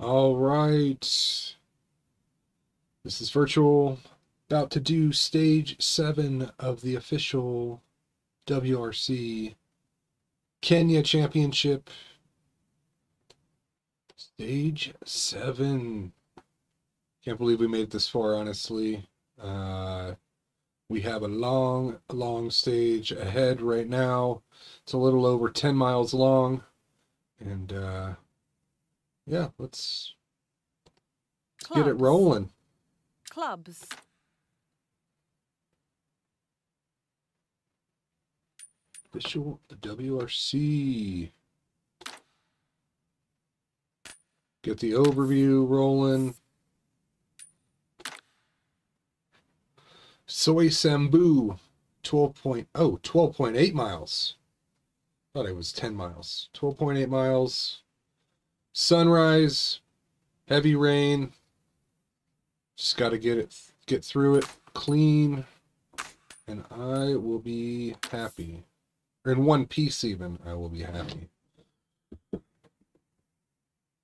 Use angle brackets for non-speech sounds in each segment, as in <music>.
All right. This is VirChewAll. About to do stage seven of the official WRC Kenya Championship. Stage seven. Can't believe we made it this far, honestly. Uh, we have a long, long stage ahead right now. It's a little over 10 miles long. And uh, yeah, let's get it rolling. Clubs. Official the WRC. Get the overview rolling. Soysambu 12.0 12.8 miles. Thought it was 10 miles. 12.8 miles. Sunrise. Heavy rain. Just got to get it get through it clean and I will be happy. Or in one piece even, I will be happy.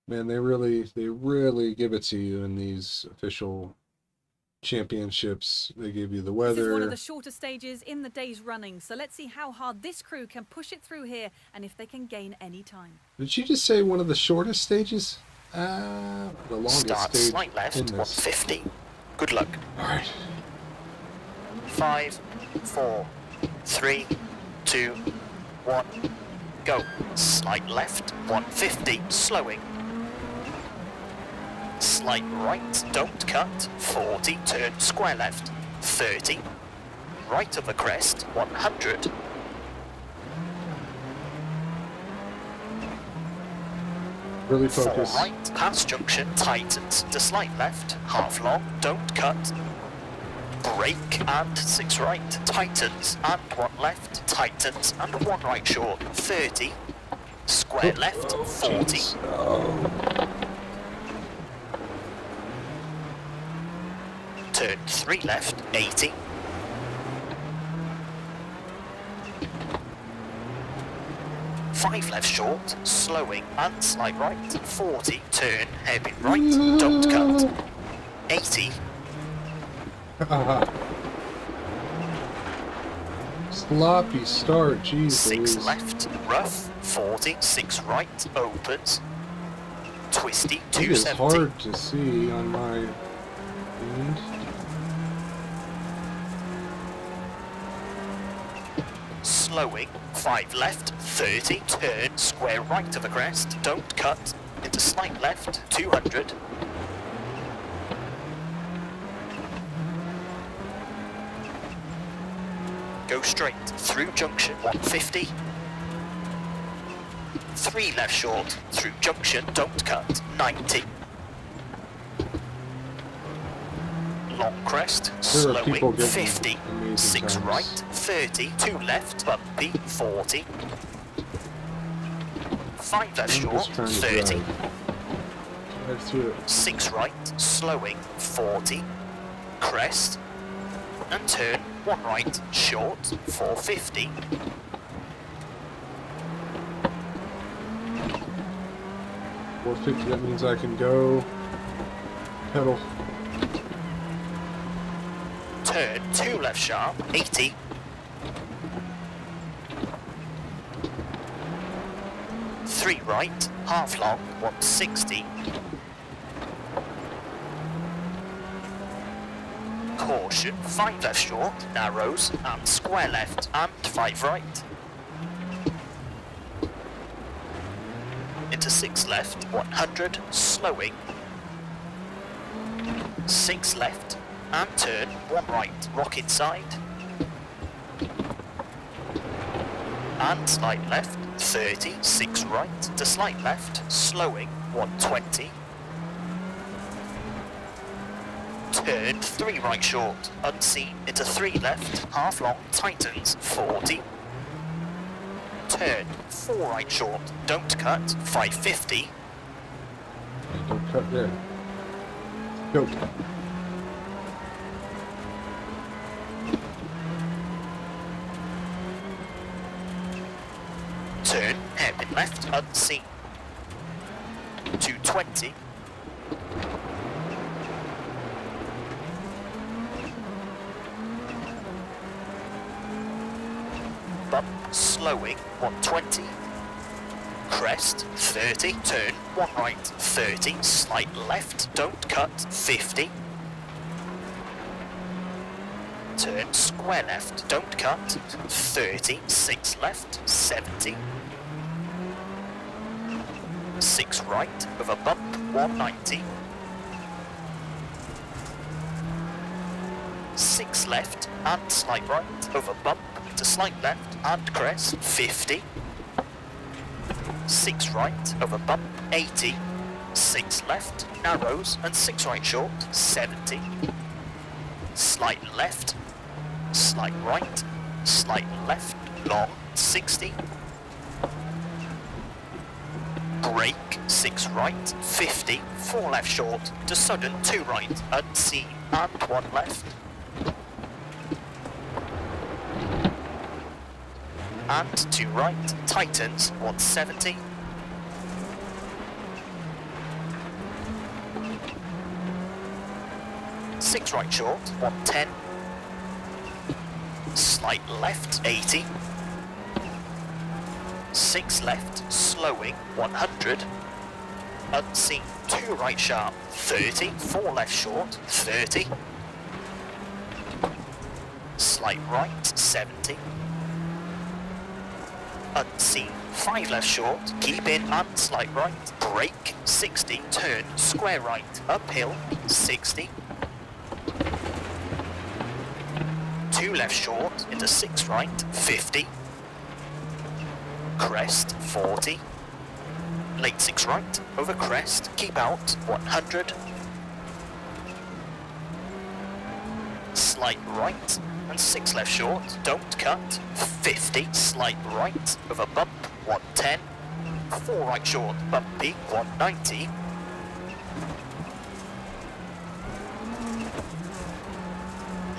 Man, they really they really give it to you in these official championships. They give you the weather. This is one of the shorter stages in the day's running, so let's see how hard this crew can push it through here and if they can gain any time. Did you just say one of the shortest stages? Uh, the longest Start stage slight left, 150. Good luck. All right. Five, four, three, two, one, go. Slight left, 150, slowing. Slight right, don't cut, 40, turn square left, 30. Right of the crest, 100. Really focus. right, past junction, tightens to slight left, half long, don't cut. Brake and six right, tightens and one left, tightens and one right short, 30. Square oh, left, 40. Oh. Turn three left, 80. Five left short, slowing and slide right, 40. Turn, hairpin right, don't cut. 80. <laughs> Sloppy start, jeez. Six left, rough, 40, six right, opens, twisty, 270. It is 270, hard to see on my end. Slowing, five left, 30, turn, square right of the crest, don't cut, into slight left, 200, go straight, through junction, 150, three left short, through junction, don't cut, 90, long crest, There are people slowing, getting 50, six times. right, 30, two left, bumpy, 40, five left I'm short, just 30, drive. Drive through six right, slowing, 40, crest, and turn, one right, short, 450, Four fifty. That means I can go. Pedal. Turn, two left sharp, 80, three right, half long, 160, caution, five left short, narrows, and square left, and five right. Into six left, 100, slowing. Six left, and turn, one right, rock inside. And slight left, 30, six right, to slight left, slowing, 120. Turn, three right short, unseen, into three left, half long, tightens, 40. Turn, four right short, don't cut, 550. Don't cut there. Go. Turn, hairpin left, unseen. 220. Bump, slowing, 120. Crest, 30. Turn, one right, 30. Slight left, don't cut, 50. Turn, square left, don't cut, 30. Six left, 70. Six right, over bump, 190. Six left and slight right, over bump to slight left and crest, 50. Six right, over bump, 80. Six left, narrows and six right short, 70. Slight left, slight right, slight left, long, 60. Brake, 6 right, 50, 4 left short, to sudden 2 right, unseen, and 1 left. And 2 right, tightens, 170. Six right short, 110. Slight left, 80. Six left, slowing, 100. Unseen, two right sharp, 30. Four left short, 30. Slight right, 70. Unseen, five left short, keep in and slight right. Brake, 60. Turn, square right, uphill, 60. Two left short, into six right, 50 crest, 40. Late 6 right, over crest, keep out, 100. Slight right, and 6 left short, don't cut, 50. Slight right, over bump, 110. 4 right short, bumpy, 190.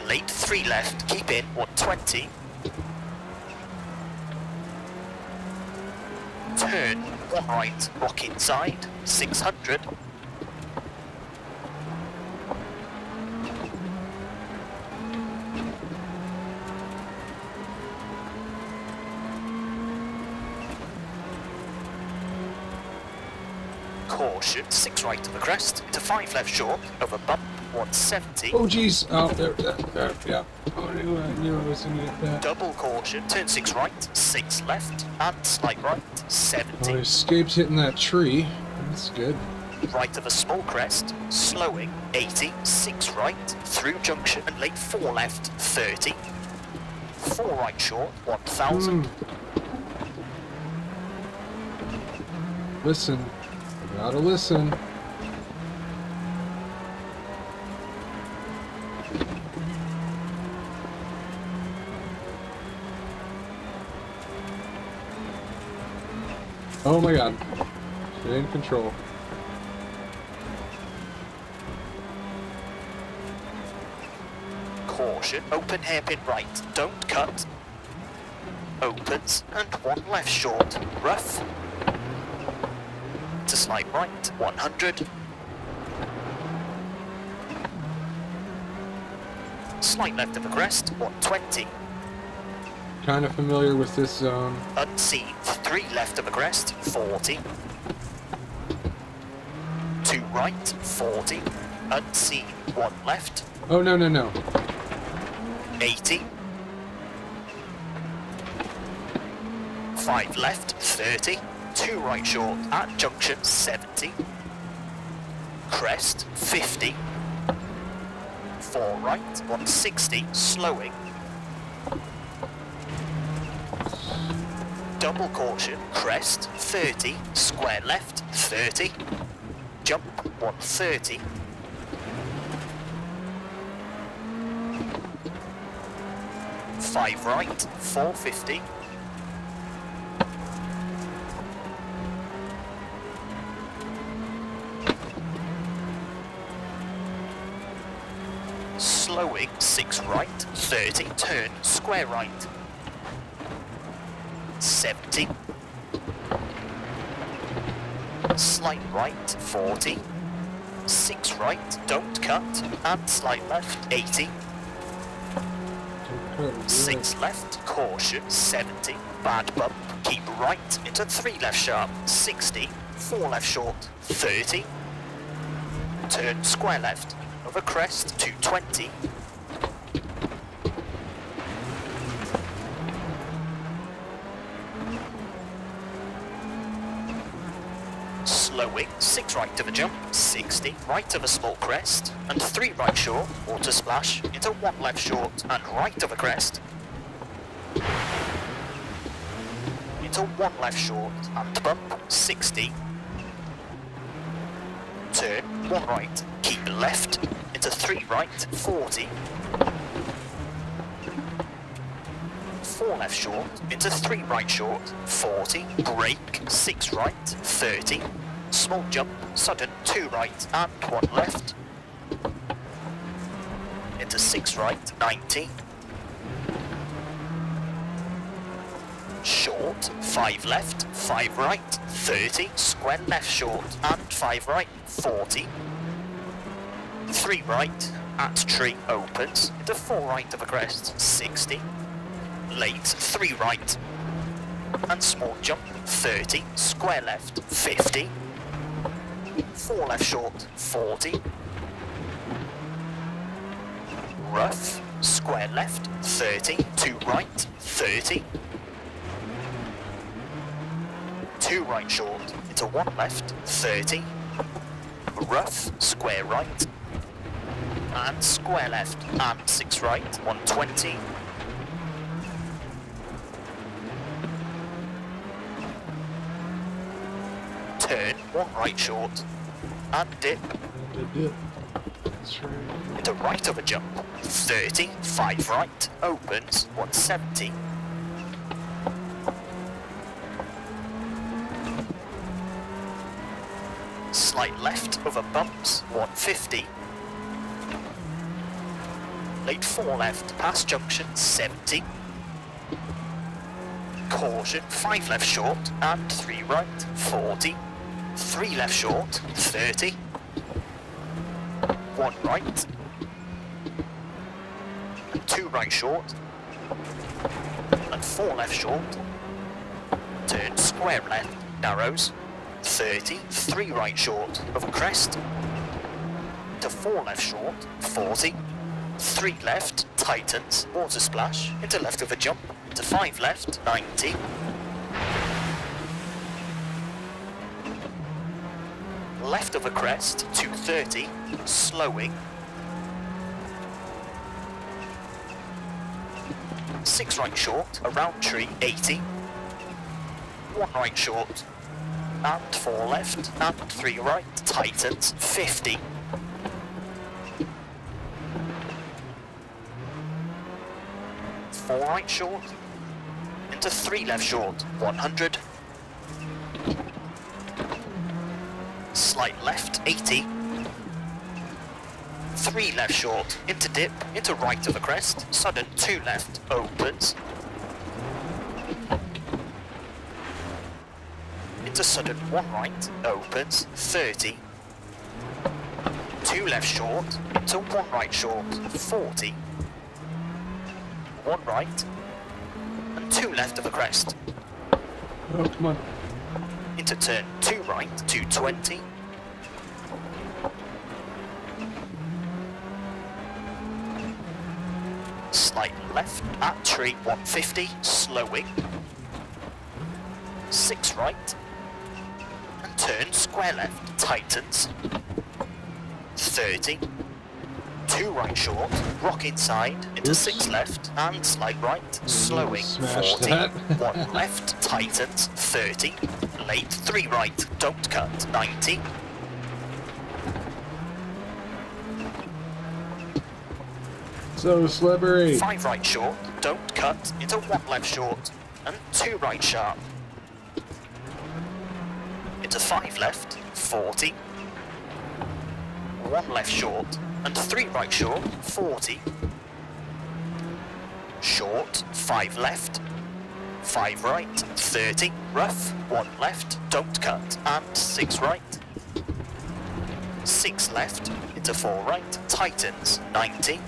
Late 3 left, keep in, 120. turn, right, rock inside, 600. Caution, 6 right to the crest, to 5 left short, over bump, 170. Oh, geez. Oh, there, there, there. Yeah. Oh, I knew, I knew I was going to get that. Double caution, turn 6 right, 6 left, and slight right, 70. I escaped hitting that tree. That's good. right of a small crest, slowing 80, 6 right, through junction and late 4 left, 30. 4 right short, 1000. Mm. Listen. You gotta listen. Oh my god. Get in control. Caution, open hairpin right, don't cut. Opens and 1 left short, rough. To slight right, 100. Slight left of the crest, 120. Kind of familiar with this zone. Unseen, 3 left of the crest, 40. 2 right, 40. Unseen, 1 left, Oh, no, no, no. 80. 5 left, 30. 2 right short at junction, 70. Crest, 50. 4 right, 160, slowing. Double caution, crest, 30. Square left, 30. Jump, 130. Five right, 450. Slowing, six right, 30, turn, square right. 70. Slight right, 40. six right, don't cut, and slight left, 80, six left, caution, 70, bad bump, keep right into three left sharp, 60, four left short, 30, turn square left, over crest, 220, slowing, 6 right of a jump, 60, right of a small crest, and 3 right short, water splash, into 1 left short, and right of a crest, into 1 left short, and bump, 60, turn, 1 right, keep left, into 3 right, 40, 4 left short, into 3 right short, 40, brake, 6 right, 30, small jump, sudden, 2 right and 1 left, into 6 right, 90, short, 5 left, 5 right, 30, square left short and 5 right, 40, 3 right, at tree opens, into 4 right of a crest, 60, late, 3 right, and small jump, 30, square left, 50, 4 left short, 40, rough, square left, 30, 2 right, 30, 2 right short, into 1 left, 30, rough, square right, and square left, and 6 right, 120, turn, one right short, and dip. That's right. into right of a jump, 30, 5 right, opens, 170, slight left over bumps, 150, late 4 left, past junction, 70, caution, 5 left short, and 3 right, 40, 3 left short, 30, 1 right, and 2 right short, and 4 left short, turn square left, narrows, 30, 3 right short, of a crest, to 4 left short, 40, 3 left, tightens, water splash, into left of a jump, to 5 left, 90, left of a crest, 230, slowing, 6 right short, around tree, 80, 1 right short, and 4 left, and 3 right, tightens, 50, Four right short, into three left short, 100. Slight left, 80. Three left short, into dip, into right of the crest, sudden two left, opens. Into sudden one right, opens, 30. Two left short, into one right short, 40 one right, and two left of the crest. Oh, come on. Into turn two right, 220. Slight left at tree, 150, slowing. Six right, and turn square left, tightens. 30, two right short, rock inside, into Oops. six left, and slide right, slowing, smash 40, one left, tightens, 30, late, three right, don't cut, 90, So slippery. five right short, don't cut, into one left short, and two right sharp, into five left, 40, one left short, and three right short, 40, short, five left, five right, 30, rough, one left, don't cut, and six right. 6 left, into 4 right, tightens, 90.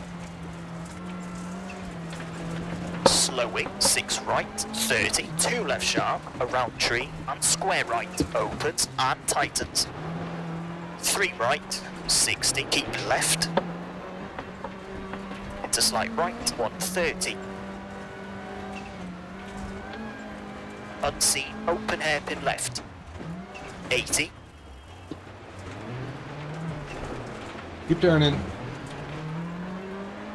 Slowing, 6 right, 30, 2 left sharp, around tree, and square right, opens and tightens. 3 right, 60, keep left, into slight right, 130. Unseen, open hairpin left, 80. Keep turning.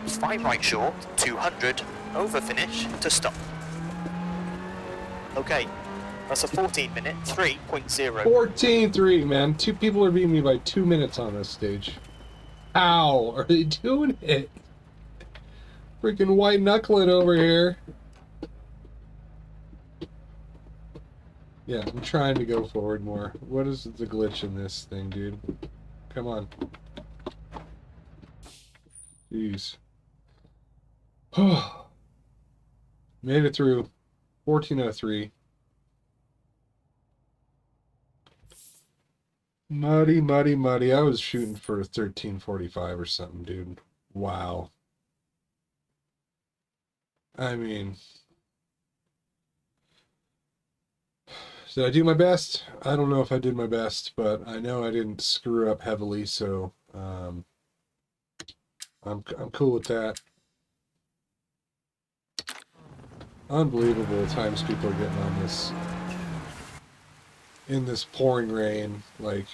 5 right short, 200, over finish to stop. Okay, that's a 14 minute 3.0. 14-3, man. Two people are beating me by two minutes on this stage. How <laughs> are they doing it? Freaking white knuckling over here. Yeah, I'm trying to go forward more. What is the glitch in this thing, dude? Come on. Jeez. <sighs> <sighs> Made it through. 1403. Muddy, muddy, muddy. I was shooting for 1345 or something, dude. Wow. I mean, <sighs> did I do my best? I don't know if I did my best, but I know I didn't screw up heavily, so um, I'm I'm cool with that. Unbelievable times people are getting on this in this pouring rain. Like,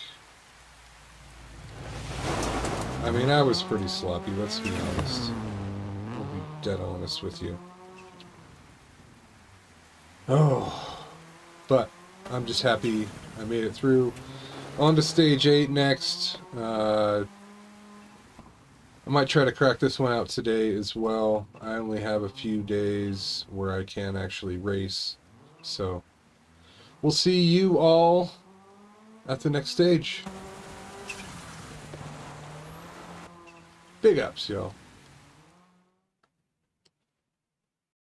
I mean, I was pretty sloppy. Let's be honest. I'll be dead honest with you. Oh, but I'm just happy I made it through. On to stage eight next. Uh, I might try to crack this one out today as well. I only have a few days where I can actually race. So, we'll see you all at the next stage. Big ups, y'all.